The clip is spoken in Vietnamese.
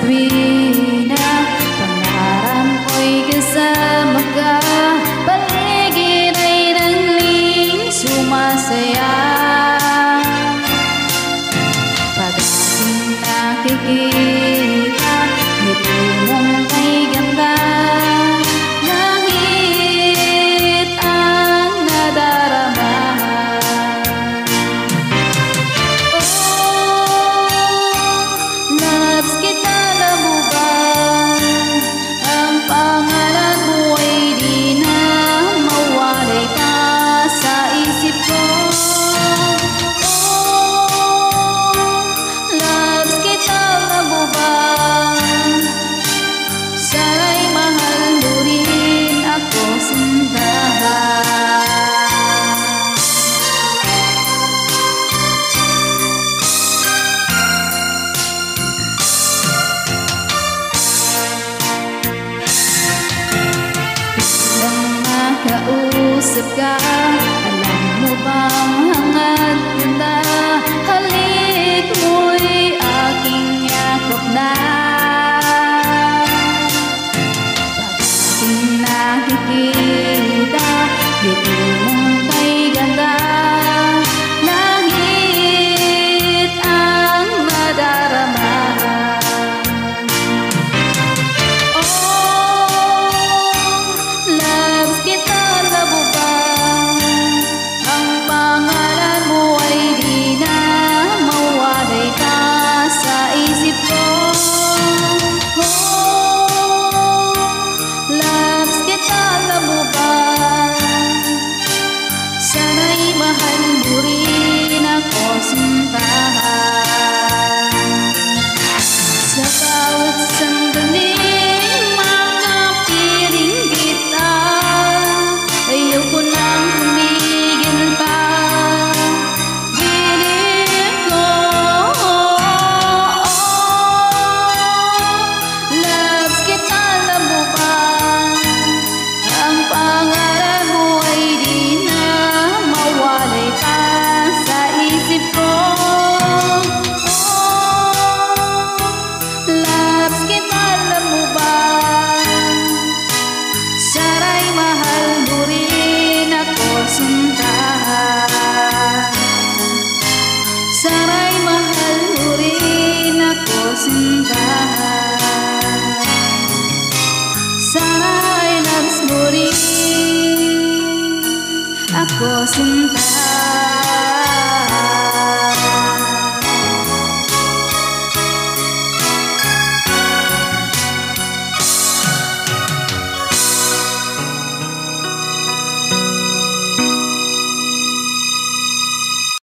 Tuwi na pangarap ko'y kasama ka. Paligid ay nangling sumasaya. kausap ka Alam mo bang hangad ganda Halik mo'y aking yakap na Pag aking nakikita Bitiw behind Aku cinta